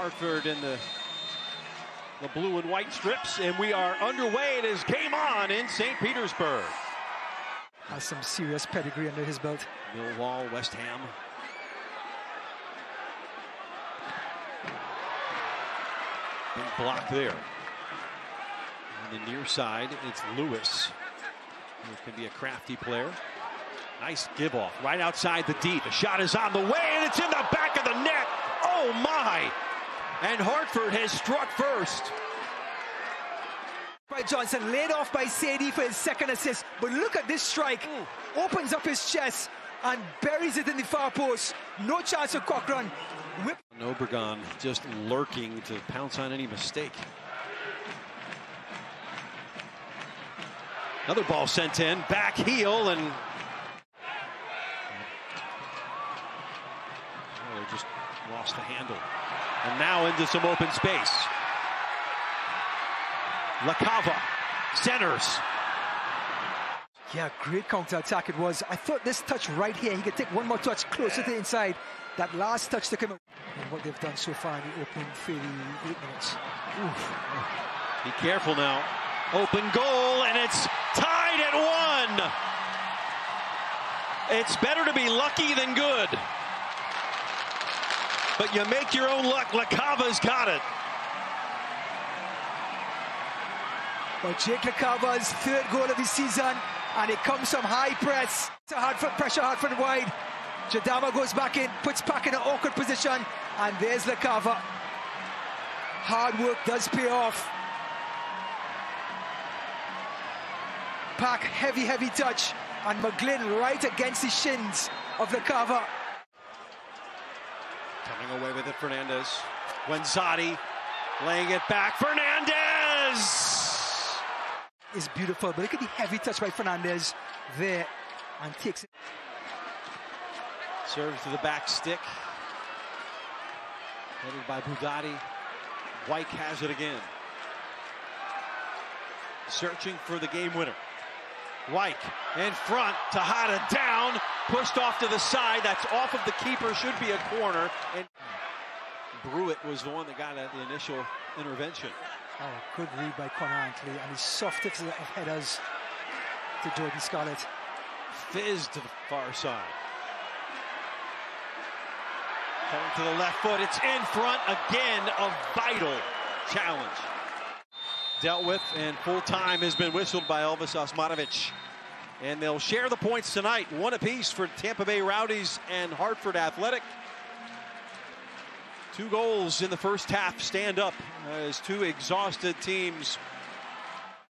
Hartford in the the blue and white strips, and we are underway. It is game on in St. Petersburg. Has some serious pedigree under his belt. Millwall, West Ham. Big block there. On the near side, it's Lewis. Who can be a crafty player. Nice give off right outside the deep. The shot is on the way, and it's in the back of the net. Oh my! And Hartford has struck first. By Johnson, laid off by Sadie for his second assist. But look at this strike. Hmm. Opens up his chest and buries it in the far post. No chance for Cochran. Whip. Obregon just lurking to pounce on any mistake. Another ball sent in, back heel, and oh, they just lost the handle. And now into some open space. LaCava centers. Yeah, great counter attack it was. I thought this touch right here, he could take one more touch closer to the inside. That last touch took him. And what they've done so far in the opening 38 minutes. Oof. Be careful now. Open goal, and it's tied at one. It's better to be lucky than good. But you make your own luck. LaCava's got it. But Jake LaCava's third goal of the season, and it comes from high press. Hard foot pressure, hard foot wide. Jadama goes back in, puts Pack in an awkward position, and there's LaCava. Hard work does pay off. Pack, heavy, heavy touch, and McGlynn right against the shins of LaCava. Coming away with it, Fernandes. Guenzatti laying it back. Fernandes! Is beautiful, but look at the heavy touch by Fernandes there, and takes it. Serves to the back stick. Headed by Bugatti. White has it again. Searching for the game winner. White in front. Tejada down. Pushed off to the side. That's off of the keeper. Should be a corner. And Brewitt was the one that got at the initial intervention. Oh, good read by Conner Antley, and his softest of headers to Jordan Scarlett. Fizz to the far side. Coming to the left foot. It's in front again. A vital challenge. Dealt with, and full time has been whistled by Elvis Osmanovic. And they'll share the points tonight. One apiece for Tampa Bay Rowdies and Hartford Athletic. Two goals in the first half stand up as two exhausted teams